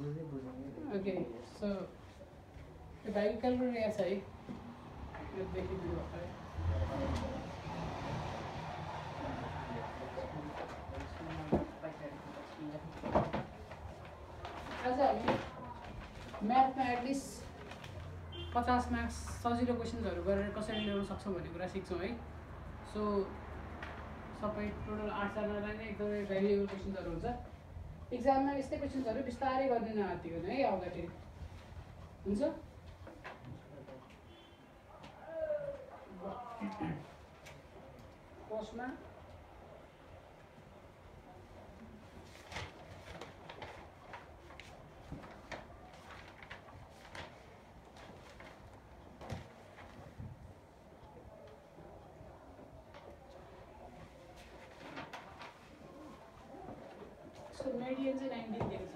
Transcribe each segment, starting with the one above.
Okay calculator यहाँ छ है यो देखिदिनु भर्खरै आज हामी म्याथमा एटलिस्ट पचास मार्क्स सजिलो क्वेसन्सहरू गरेर कसरी ल्याउन सक्छौँ भन्ने कुरा सिक्छौँ है। सो सबै टोटल आठजनालाई नै एकदमै भ्यालुएबल क्वेसन्सहरू हुन्छ। इक्जाममा यस्तै क्वेसन्सहरू बिस्तारै गरिदिन आँटियो है आउँदाखेरि हुन्छ फर्स्टमा मेडियन चाहिँ नाइन्टिन दिएको छ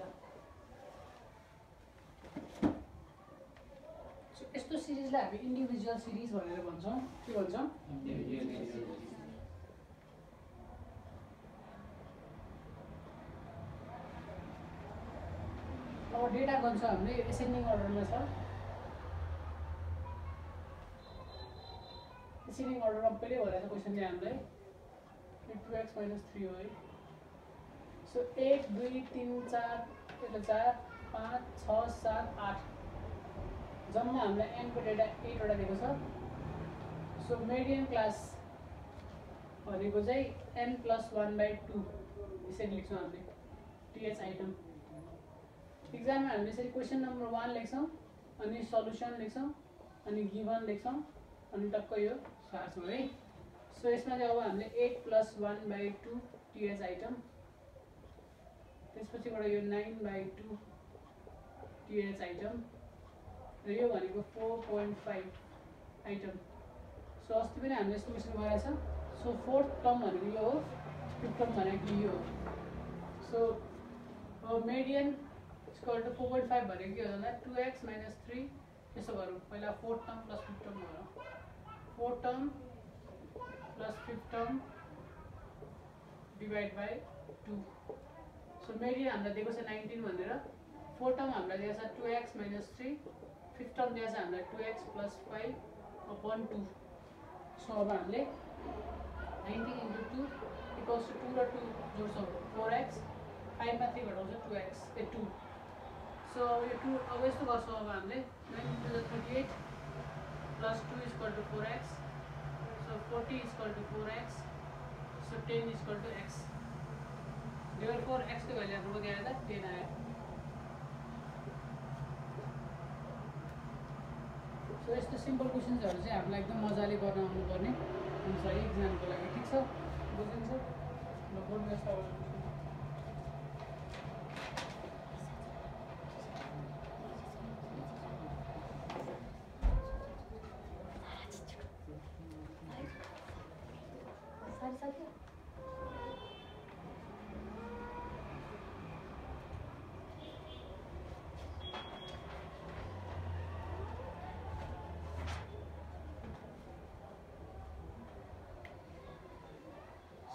यस्तो सिरिजलाई हामी इन्डिभिजुअल सिरिज भनेर भन्छौँ। के भन्छौँ? अब डेटा भन्छ हामीले एसेन्डिङ अर्डरमा छ। एसेन्डिङ अर्डरमा पहिल्यै भनेको क्वेसन चाहिँ हामीलाई टु एक्स माइनस थ्री हो है सो एक दुई तिन चार चार पाँच छ सात आठ। जम्मा हामीलाई एनको डेटा एटवटा दिएको छ। सो मेडियन क्लास भनेको चाहिँ n plus one by two यसरी लेख्छौँ हामीले। टिएच आइटम इक्जाममा हामीले यसरी क्वेसन नम्बर वान लेख्छौँ अनि सल्युसन लेख्छौँ अनि गिभन लेख्छौँ अनि टक्क यो सार्छौँ है सो यसमा चाहिँ अब हामीले eight plus one by two th item त्यसपछिबाट यो nine by two th item र यो भनेको four point five item so अस्ति पनि हामीले यस्तो क्वेसन गरेको छ। सो फोर्थ टर्म भनेको यो हो फिफ्थ टर्म भनेको यो हो। So median square to four point five भनेको के हो भन्दा टु एक्स माइनस थ्री यसो गरौँ। पहिला fourth term plus fifth term गरौँ। Fourth term plus fifth term divide by two so median दिएको छ नाइन्टिन फोर टर्म दिएको छ two x minus three fifth term छ हामीलाई two x plus five upon two so अब हामीले nineteen into two equals to two र two जोड्छौँ फोर एक्स फाइभमा three घटाउँछ two x a two so अब यो टू अब गर्छौँ अब हामीले nine two thirty eight plus two equal to four x so forty equal to four x so ten equal to x four एक्सको value हाम्रो त ten आयो so यस्तो सिम्पल क्वेसन्सहरू चाहिँ हामीलाई एकदम मजाले गर्न आउनुपर्ने हुन्छ है इक्जामको लागि ठिक छ बुझिन्छ ल बोल्नुहोस् तपाईँले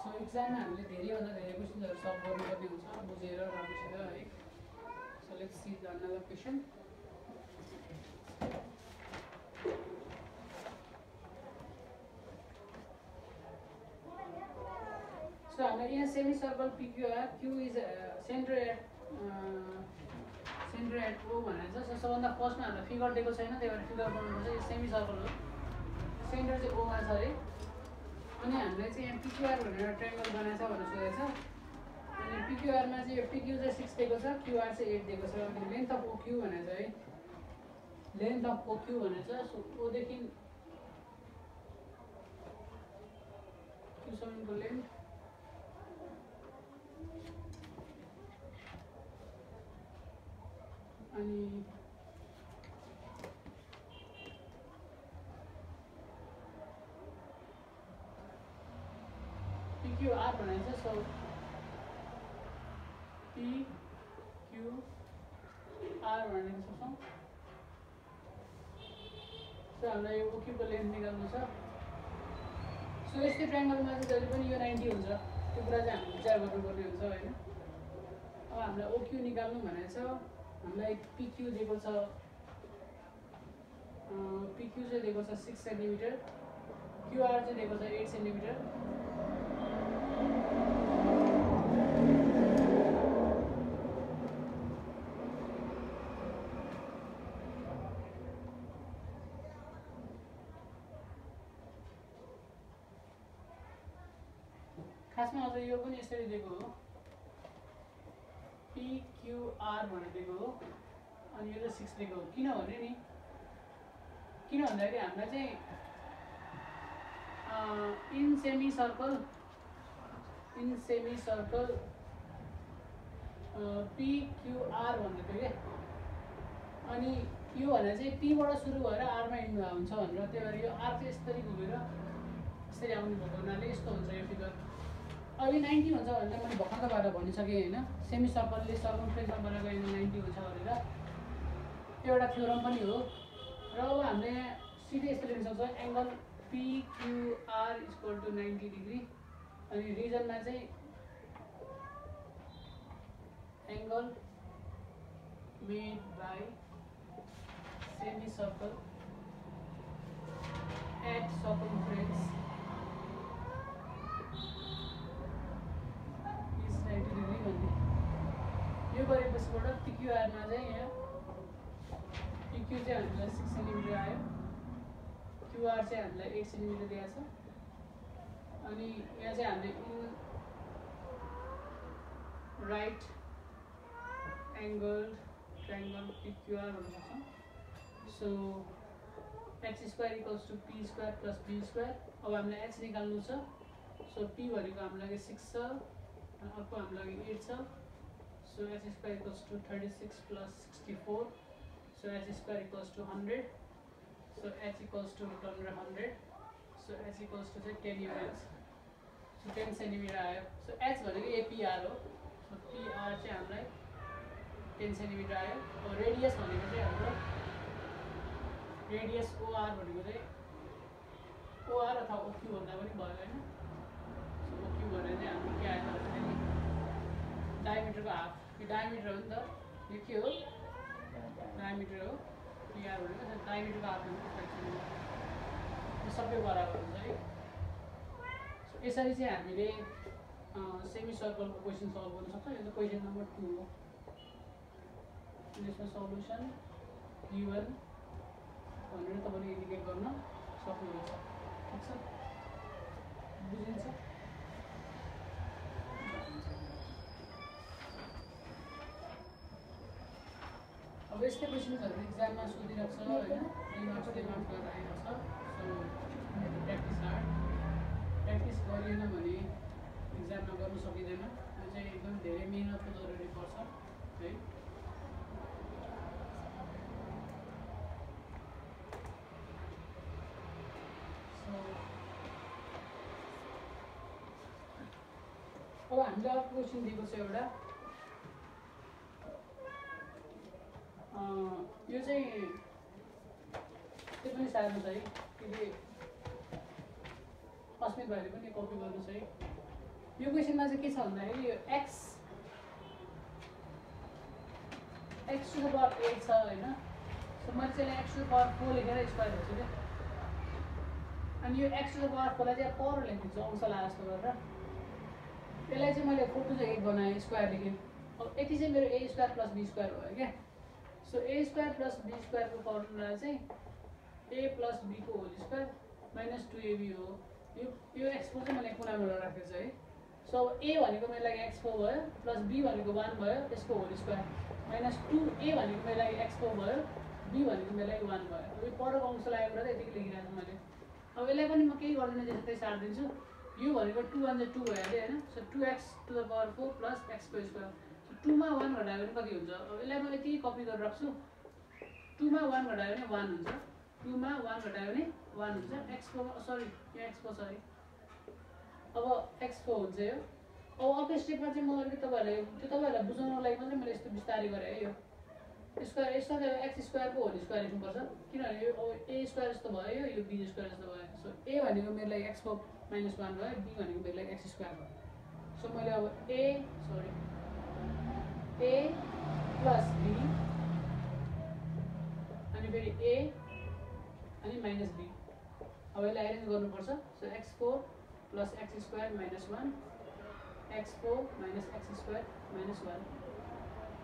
सो इक्जाममा हामीले धेरैभन्दा धेरै क्वेसन्सहरू सल्भ गर्नुपर्ने हुन्छ बुझेर राम्रोसित है। So see another question so हामीलाई यहाँ semi circle PQR Q is centre at centre at O भनेर छ। सो सबभन्दा फर्स्टमा हामीलाई फिगर दिएको छैन त्यही भएर फिगर बनाउनुपर्छ यो सेमी सर्कल हो। सेन्टर चाहिँ ओमा छ अरे। अनि हामीले चाहिँ यहाँ पिक्युआर भनेर ट्राइङ्गल बनाएको छ भनेर सोधेको छ अनि पिक्युआरमा चाहिँ यो पिक्यु चाहिँ सिक्स दिएको छ क्युआर चाहिँ एट दिएको छ। अनि लेन्थ अफ ओक्यु भनेर छ है। लेन्थ अफ ओक्यु भनेर छ सो ओदेखि क्युसम्मको लेन्थ अनि पिक्युआर भनेको छ सो पिक्युआर भनेको सक्छौँ सो हामीलाई यो ओक्युको लेन्थ निकाल्नु छ। सो यस्तै ट्राइङ्गलमा चाहिँ जहिले पनि यो नाइन्टी हुन्छ त्यो कुरा चाहिँ हामीले विचार गर्नुपर्ने हुन्छ होइन? अब हामीलाई ओक्यु निकाल्नु भनेको छ हामीलाई पिक्यू दिएको छ पिक्यू चाहिँ दिएको छ सिक्स सेन्टिमिटर क्युआर चाहिँ दिएको छ एट सेन्टिमिटर खासमा अझ यो पनि यसरी दिएको हो पिक्युआर भनेर दिएको हो अनि यो चाहिँ सिक्स दिएको हो किनभने नि किन भन्दाखेरि हामीलाई चाहिँ in semi circle in semi circle PQR भनेको क्या अनि यो भनेर चाहिँ पीबाट सुरु भएर आरमा इन्ड हुन्छ भनेर त्यही भएर यो आर चाहिँ यसरी घुमेर यसरी आउनु भएको हुनाले यस्तो हुन्छ यो फिगर अब नाइन्टी हुन्छ भने मैले भर्खरबाट भनिसकेँ होइन सेमी सर्कलले सर्कल फ्रेन्समा बनाएको यो नाइन्टी हुन्छ भनेर एउटा थ्योरम पनि हो र अब हामीले सिधै यस्तो लेख्न सक्छौँ angle PQR equal to ninety degree अनि रिजनमा चाहिँ angle made by semi circle at circumference is 90 degree भन्ने यो गरेपछिबाट पिक्युआरमा चाहिँ यहाँ पिक्यु हामीलाई सिक्स सेन्टिमिटर आयो। क्युआर चाहिँ हामीलाई एट सेन्टिमिटर दिएको छ। अनि यहाँ चाहिँ हामीले राइट एङ्गल ट्राइङ्गल पिक्युआर भन्न सक्छौँ so x square equals to p square plus b square अब हामीलाई एच निकाल्नु छ सो पी भनेको हाम्रो लागि सिक्स छ अनि अर्को हाम्रो लागि एट छ so h square equals to thirty six plus sixty four so h square equals to hundred so h equals to under hundred so h equals to चाहिँ टेन युनिट्स टेन सेन्टिमिटर आयो so h भनेको APR हो so PR चाहिँ हामीलाई ten centimetre आयो अब radius भनेको चाहिँ हाम्रो रेडियस ओआर भनेको चाहिँ ओआर अथवा ओक्यू भन्दा पनि भयो होइन। सो ओक्यू भनेर चाहिँ हाम्रो के आयो भन्दाखेरि डायमिटरको हाफ यो डायमिटर हो नि त यो के हो? डायमिटर हो पिआर भनेको डायमिटरको हाफ भनेको सबै बराबर सो यसरी चाहिँ हामीले सेमी सर्कलको क्वेसन सल्भ गर्न सक्छौँ। यो त क्वेसन नम्बर टू हो। यसमा सल्युसन गिभन भनेर तपाईँले इन्डिकेट गर्न सक्नुहुन्छ। ठिक छ? बुझिन्छ? अब यस्तै क्वेसन्सहरू इक्जाममा सोधिरहेको छ होइन? प्र्याक्टिस हार्ड प्र्याक्टिस गरिएन भने इक्जाममा गर्नु सकिँदैन। यो चाहिँ एकदम धेरै मिहिनेतको जरुरी पर्छ है। अब हामीले अर्को क्वेसन दिएको छ एउटा। यो चाहिँ त्यो पनि सार्नु छ है। किनकि अस्मित भाइले पनि कपी गर्नुहोस् है। यो क्वेसनमा चाहिँ के छ भन्दाखेरि यो x x to power eight छ होइन। सो मैले चाहिँ एक्स टु पावर फोर लेखेर स्क्वायर हेर्छु क्या अनि यो एक्स टु पावर फोरलाई चाहिँ पर लेखिदिन्छु अंश लाएर जस्तो गरेर। यसलाई चाहिँ मैले फोर टु द एट बनाएँ स्क्वायर लेखेँ अब यति चाहिँ मेरो a square plus b square भयो क्या। So a square plus b स्क्वायरको formula चाहिँ a plus बीको whole square minus two ab हो। यो यो एक्सपो चाहिँ मैले कुनामा राखेको छु है सो अब ए भनेको मेरो लागि एक्सपो भयो प्लस बी भनेको वान भयो यसको whole square minus two a भनेको मेरो लागि एक्सपो भयो बी भनेको मेरो लागि वान भयो. अब यो परको अंश लागेको त यतिकै लेखिरहेको छु मैले। अब यसलाई पनि म केही गर्दिनँ जस्तै सारिदिन्छु। यो भनेको टु वान चाहिँ टू भइहाल्यो होइन? So two x to the power four plus एक्सको square टुमा वान घटायो भने कति हुन्छ? अब यसलाई म यति कपी गरेर राख्छु टुमा वान घटायो भने वान हुन्छ। टुमा वान घटायो भने वान हुन्छ एक्सको सरी यो एक्सको सरी अब एक्सको हुन्छ यो अब अर्को स्टेपमा चाहिँ म अलिकति तपाईँहरूलाई त्यो तपाईँहरूलाई बुझाउनको लागि मात्रै मैले यस्तो बिस्तारै गरेँ है यो। स्क्वायर चाहिँ एक्स स्क्वायरको होल स्क्वायर लेख्नुपर्छ। किनभने यो अब ए स्क्वायर जस्तो भयो यो बी स्क्वायर जस्तो भयो। सो ए भनेको मेरो लागि एक्सको माइनस वान भयो बी भनेको मेरो लागि एक्स स्क्वायर भयो। सो मैले अब ए सरी ए प्लस अब यसलाई एरेन्ज गर्नुपर्छ। So x four plus x square minus one x four minus x square minus one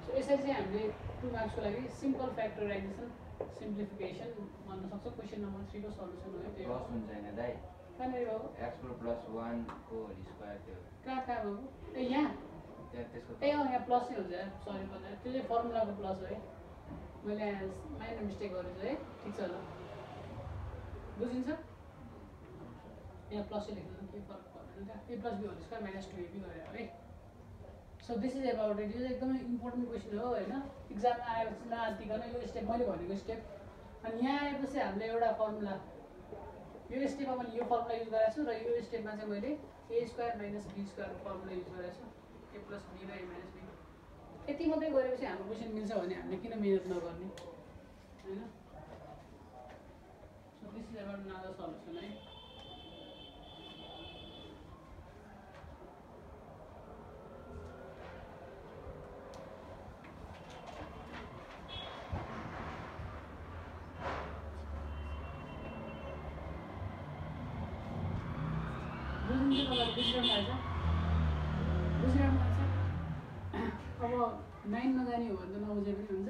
so यसरी चाहिँ हामीले टु मार्क्सको लागि सिम्पल फ्याक्टराइजेसन सिम्प्लिफिकेसन भन्न सक्छौँ क्वेसन नम्बर थ्रीको सल्युसन हो हो प्लस हुन्छ होइन दाइ। कहाँनिर बाबु एक्स फोर प्लस वानको होल स्क्वायर त्यो। कहाँ कहाँ बाबु ए यहाँ। ए अँ यहाँ प्लस नै हुन्छ सरी भन्दा। त्यो चाहिँ फर्मुलाको प्लस हो है। मैले माइनर मिस्टेक गरेछु है। ठिक छ ल बुझिन्छ यहाँ प्लसै लेख्नु केही फरक पर्दैन a plus b square minus two ab गरेर है so this is about it यो एकदमै इम्पोर्टेन्ट क्वेसन हो होइन इक्जाममा आएपछि नआत्तिकन यो स्टेप मैले भनेको स्टेप अनि यहाँ आएपछि हामीले एउटा फर्मुला यो स्टेपमा मैले यो फर्मुला युज गरेको छु र यो स्टेपमा चाहिँ मैले ए स्क्वायर माइनस बी स्क्वायरको फर्मुला युज गरेको छु a plus b by minus b यति मात्रै गरेपछि हाम्रो क्वेसन मिल्छ भने हामीले किन मिहिनेत नगर्ने होइन so this is about another solution है बुझिन्छ तपाईँलाई अब नाइन नजाने हो भने त नबुझे पनि हुन्छ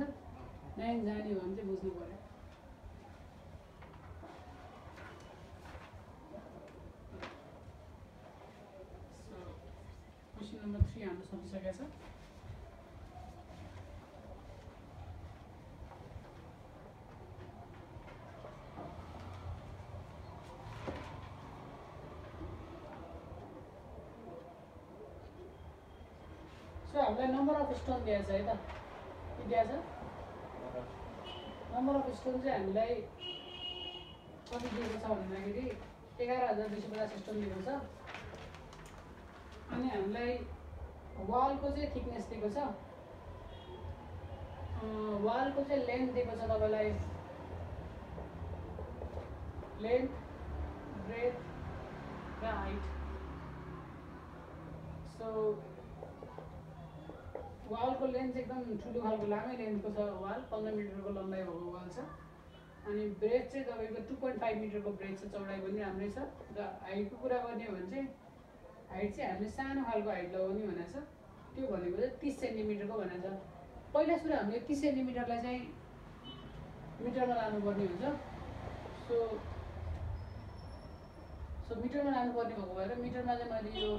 नाइन हो भने चाहिँ बुझ्नु पऱ्यो क्वेसन नम्बर थ्री हाम्रो सकिसकेको छ सो हामीलाई नम्बर अफ स्टोन दिएको छ है त के दिएको छ नम्बर अफ स्टोन चाहिँ हामीलाई कति दिएको छ भन्दाखेरि एघार हजार दुई सय पचास स्टोन दिएको छ अनि हामीलाई वालको चाहिँ थिकनेस दिएको छ? वालको चाहिँ लेन्थ दिएको छ तपाईँलाई। लेन्थ ब्रेथ र हाइट। सो वालको लेन्थ एकदम ठुलो खालको लामै लेन्थको छ वाल। पन्ध्र मिटरको लम्बाइ भएको वाल छ। अनि ब्रेथ चाहिँ तपाईँको टु पोइन्ट फाइभ मिटरको ब्रेथ छ चौडाइ पनि राम्रै छ। र हाइटको कुरा गर्ने हो भने चाहिँ हाइट चाहिँ हामीले सानो खालको हाइट लगाउने भनेको छ। त्यो भनेको चाहिँ तिस सेन्टिमिटरको भनेको छ। पहिला सुरु हामीले तिस सेन्टिमिटरलाई चाहिँ मिटरमा लानुपर्ने हुन्छ। सो सो मिटरमा लानुपर्ने भएको भएर मिटरमा चाहिँ मैले यो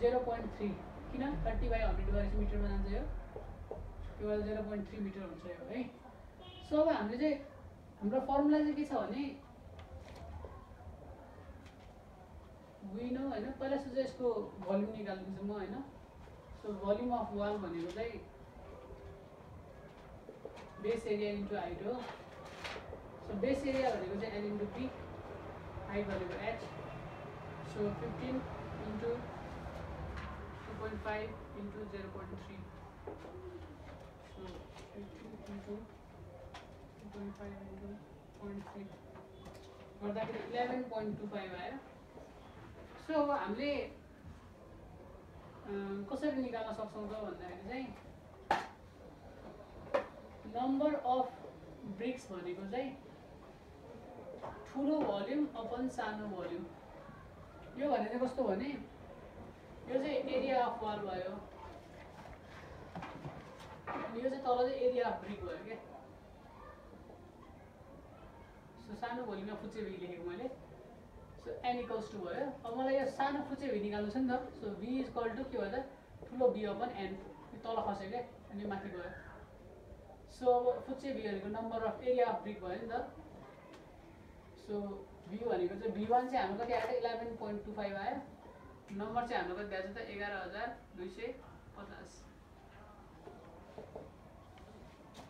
जेरो पोइन्ट थ्री किन? थर्टी बाई हन्ड्रेड गरेपछि मिटरमा जान्छ यो। त्यो भएर जेरो पोइन्ट थ्री मिटर हुन्छ यो है। सो अब हामीले चाहिँ हाम्रो फर्मुला चाहिँ के छ भने विनो होइन? पहिला सुरु चाहिँ यसको भल्युम निकालिदिन्छु म होइन? सो भल्युम अफ वाल भनेको चाहिँ बेस एरिया इन्टु हाइट हो सो बेस एरिया भनेको चाहिँ एल इन्टु पी हाइट भनेको h so fifteen into two point five into zero point three so fifteen into two point five into point three गर्दाखेरि eleven point two five आयो so हामीले कसरी निकाल्न सक्छौँ त भन्दाखेरि चाहिँ नम्बर अफ ब्रिक्स भनेको चाहिँ ठुलो भल्युम अपन सानो भल्युम यो भने चाहिँ कस्तो भने यो चाहिँ एरिया अफ वाल भयो यो चाहिँ तल चाहिँ एरिया अफ ब्रिक भयो क्या सानो भोलिमा फुचे भी लेखेको मैले एन इक्वल्स टू भयो। अब मलाई यो सानो फुचे भी निकाल्नु छ नि त। So b is equal to के भयो त? ठुलो बी अपन एन तल खस्यो क्या अनि माथि गयो सो अब फुच्चे भी भनेको number of area of brick भयो नि त। सो भी भनेको चाहिँ भी वान चाहिँ हाम्रो कति आयो त? इलेभेन पोइन्ट टू फाइभ आयो। नम्बर चाहिँ हाम्रो कति आएको छ त? एघार हजार दुई सय पचास so volume of a brick चाहिँ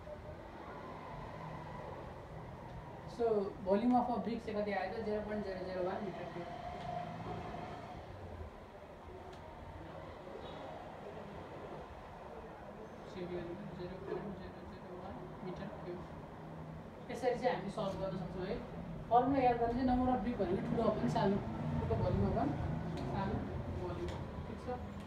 कति आयो त zero point zero zero one metre cube सिबिएन zero point zero zero one metre cube यसरी चाहिँ हामी सल्भ गर्न सक्छौँ है फर्मुला याद गर्ने चाहिँ नम्बर अफ ब्रिक भनेको ठुलो अपन सानो ठुलो भोल्युम अपन सानो भोल्युम ठिक छ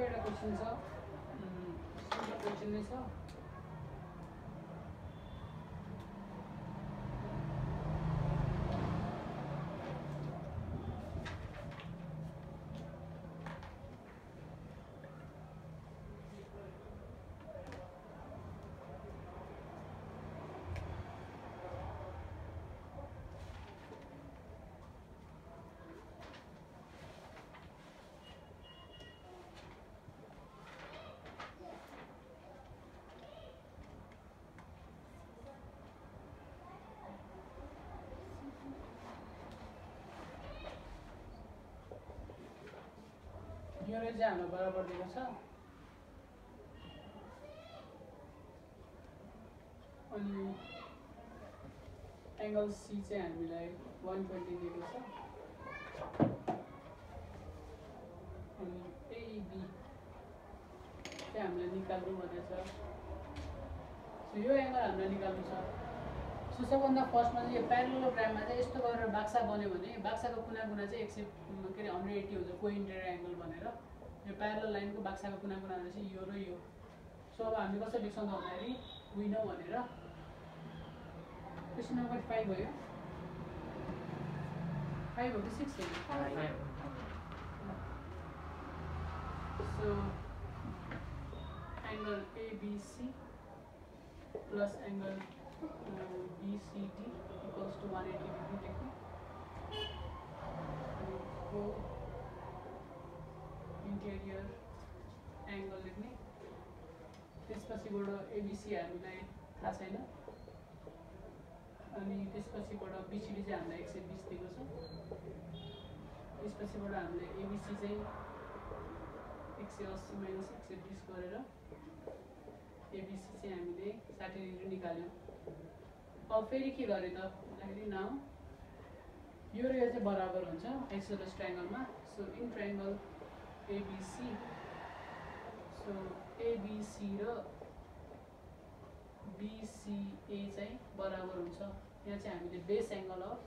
अर्को एउटा क्वेसन छ क्वेसन नै छ यो चाहिँ हाम्रो बराबर दिएको छ। अनि एङ्गल सी चाहिँ हामीलाई वान ट्वेन्टी दिएको छ। अनि एबी चाहिँ हामीलाई निकाल्नु भनेछ सो यो एङ्गल हामीलाई निकाल्नु छ। सो सबभन्दा फर्स्टमा चाहिँ यो प्यारोग्राममा चाहिँ यस्तो गरेर बाक्सा बन्यो भने बाक्साको कुना कुना चाहिँ एक सय के अरे हन्ड्रेड एट्टी हुन्छ कोइन्टर एङ्गल भनेर। यो प्यारल लाइनको बाक्साको कुना कुना चाहिँ यो र यो। सो अब हामीले कसरी लेख्छौँ त भन्दाखेरि विनो भनेर। क्वेसन नम्बर फाइभ भयो। फाइभ हो कि सिक्स हो so angle ABC plus angle BCD equals to 180 degree. लेख्ने को इन्टेरियर एङ्गल लेख्ने। त्यसपछिबाट एबिसी हामीलाई थाहा छैन। अनि त्यसपछिबाट बिसिडी चाहिँ हामीलाई एक सय बिस दिएको छ। त्यसपछिबाट हामीले एबिसी चाहिँ एक सय अस्सी माइनस एक सय बिस गरेर एबिसी चाहिँ हामीले साठी डिग्री निकाल्यौँ। अब फेरि के गरेँ त? भन्दाखेरि नाउ। यो र यो चाहिँ बराबर हुन्छ। Isosceles ट्राइङ्गलमा so in triangle ABC so ABC र बिसिए चाहिँ बराबर हुन्छ। यहाँ चाहिँ हामीले base angle of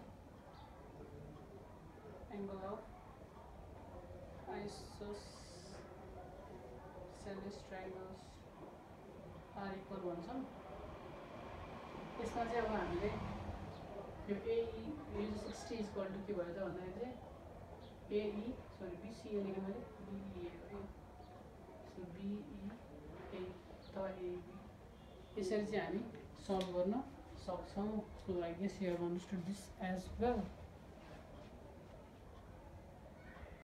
angle of isosceles triangles are equal भन्छौँ। यसमा चाहिँ अब हामीले यो एई सिक्सटी इक्वल टु के भयो त भन्दाखेरि चाहिँ एई सरी बिसिए लेखेँ मैले। यसरी चाहिँ हामी सल्भ गर्न सक्छौँ so I guess you have understood this as well